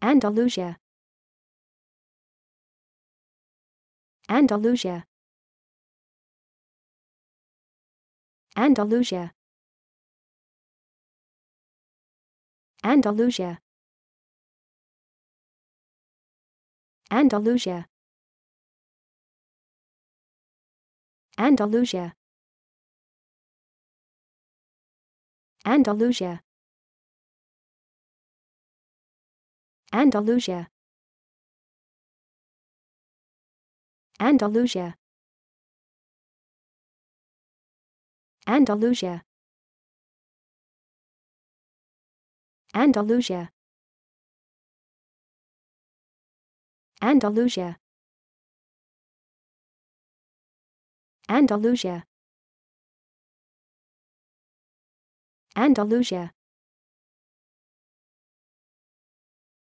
Andalusia. Andalusia. Andalusia. Andalusia. Andalusia. Andalusia. Andalusia Andalusia. Andalusia. Andalusia. Andalusia. Andalusia. Andalusia. Andalusia